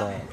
uh,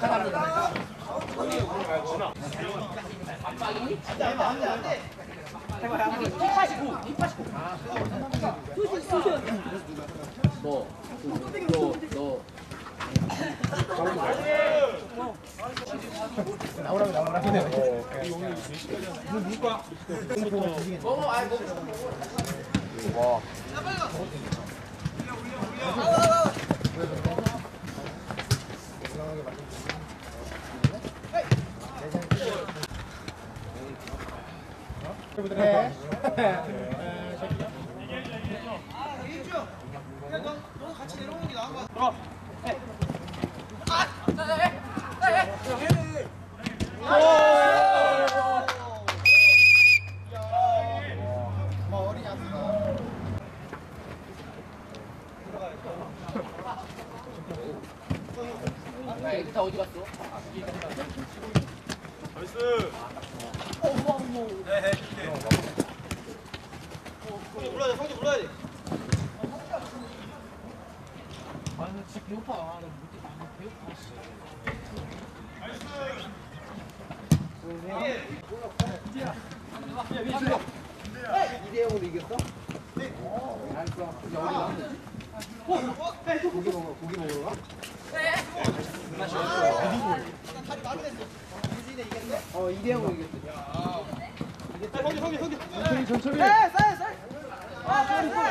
우 리 이렇게 착한 사람들. 너, 너, 너. 나오라고 나오라고 해. 먹어, 아 2대0으로 이겼어? 네. 잘했어. 이제 어디 가? 고기 먹어, 고기 먹으러 가? 네. 맛이 어딨어? 다리 마른 애들. 유진이 이겼네? 어, 2대0으로 이겼어. 이겼다. 성기, 성기, 성기. 천천히, 천천히. 네, 쌀, 쌀. 아, 쌀, 쌀.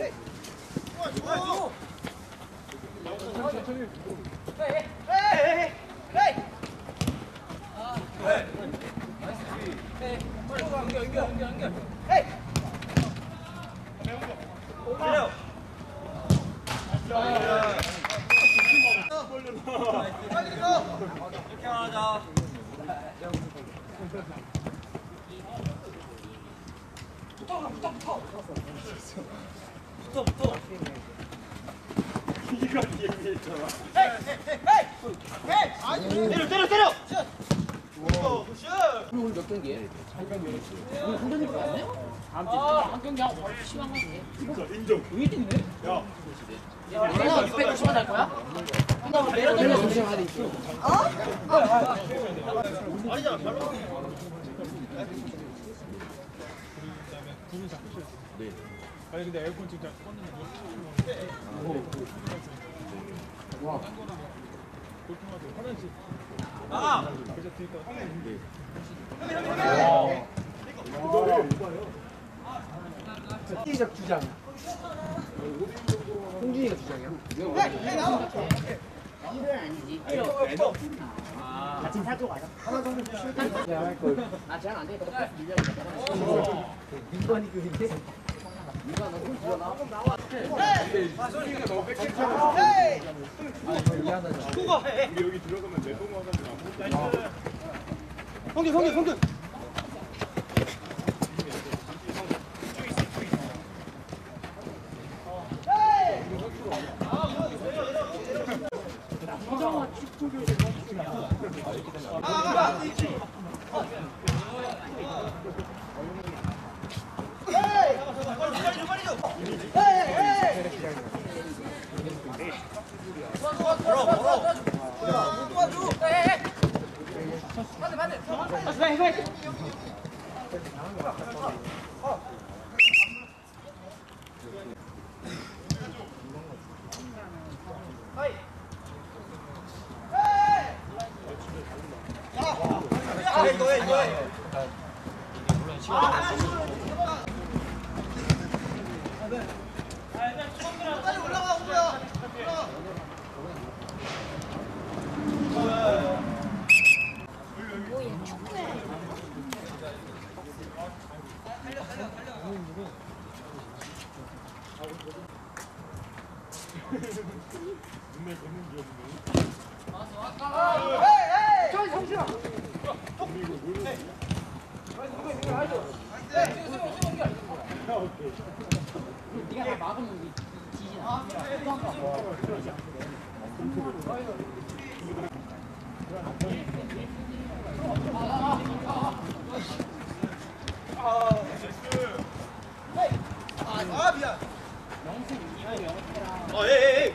안 돼. 때려, 때려, 때려. 오, 굿샷. 오늘 몇 경기해? 한 경기. 오늘 한 경기 맞네? 다음 주한 경기 하고 바로 심한 거지. 인정. 1등이네? 야. 내가 690만 할 거야? 한다고 내려 내려 조심하래 있어. 아니잖아, 별로. 아니 근데 에어컨 진짜 껐는데 와. 아, 홍진이가 주장. 홍진이가 주장이야. 같이 사줘 가자. 하나 정도 주실. 아, 쟤는 안 되겠다. 밀 려야겠다. 민건이 그인데 우리 여기 들어가면 내 동화 가지고 안 돼. 성규 성규 성규 네가 다 막으면 우리 지지나. 아 미안 영수 이거 영수랑 어 에이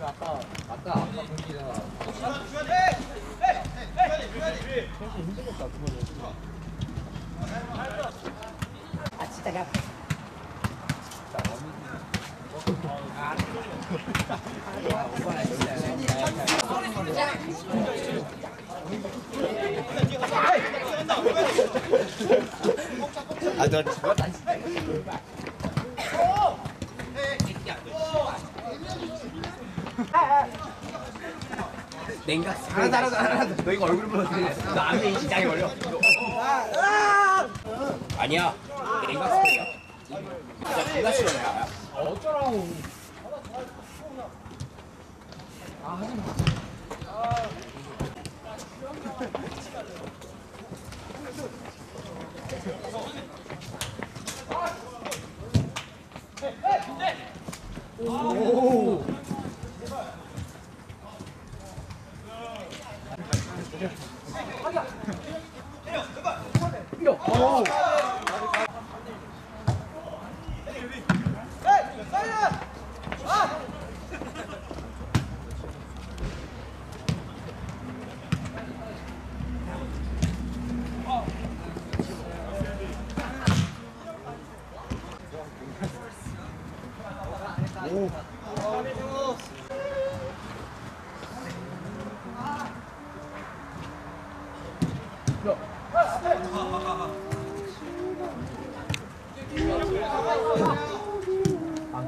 아까 아까 아까 경기잖아. 아 진짜 야 아너 죽었다. 냉각. 알았어 알았어 알았어. 너 이거 얼굴 보여. 너 안에 이 시장에 걸려. 아니야. 냉각 스프레이야. 진짜 싫어해. 어쩌라고. 아 하지 마. 오. 이거. Hey!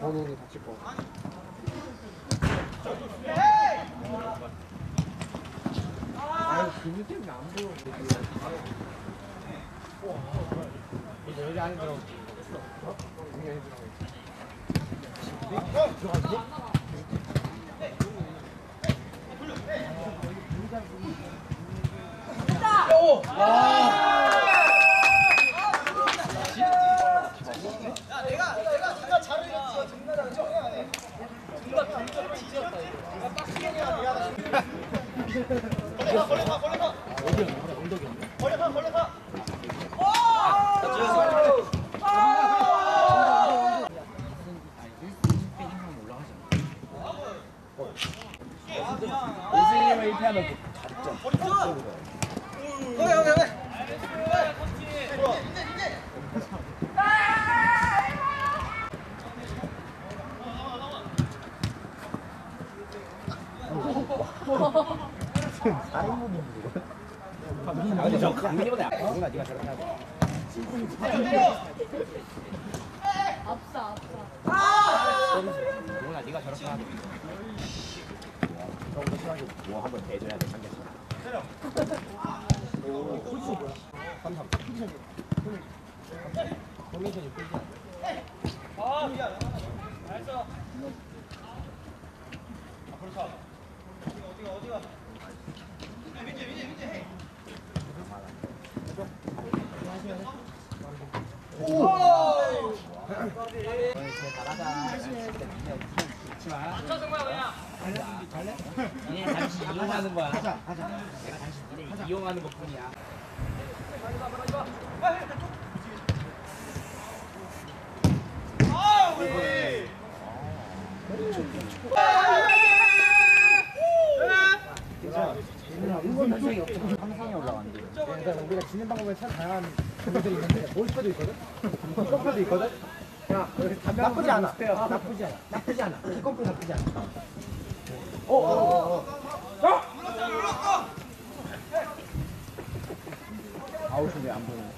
번호는 다칠 거. 아, 근육 때문에 안 보여. 이제 여기 안에 들어. 여기 안에 들어. 들어가지? 예승님을 1패하면 근데 저 강민이보다 누나 네가 저렇게 하자 앞서 앞서 누나 네가 저렇게 하자 좀더 심하게 뭐 한번 대줘야 돼 삼겹살 포메이션이 끌지 않아. 아 미안 알았어 어디가 어디가 나가자 갈래? 얘 잠시 이용하는 거야 하자 하자 내가 잠시 니네 이용하는 것 뿐이야 아 우리 일본 선수이 없고 항상에 올라왔는데 그러니까 우리가 지는 방법에 참 다양한 종류들이 있는데 몰스도 있거든? 키커프도 있거든? 야, 여기 담배 나쁘지 않아. 아, 나쁘지 않아. 나쁘지 않아. 키커프 나쁘지 않아. 어, 어, 어, 어. 아웃이 왜안 보이냐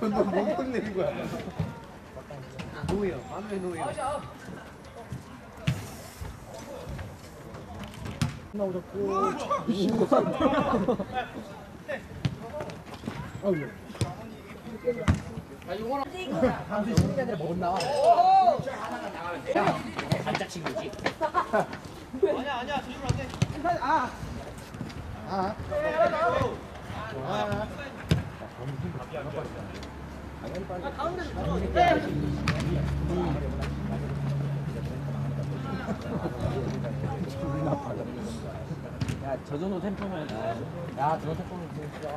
너뭔 소리 내는 거야? 노예요. 마누의 노예요. 나오셨고. 아 먹었나? 반짝 친구지 아니야 아니야 저리로 안돼 아. 아. 아. 야 저 정도 템포면. 야저 정도 템포면 진짜.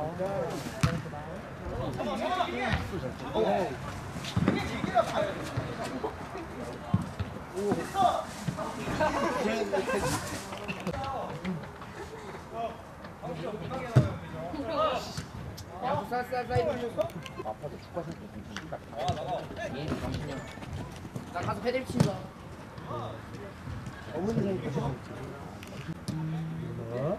아파도 축구 선수 좀 심각 얘 정신력 나 가서 패들 친다 어머니 야,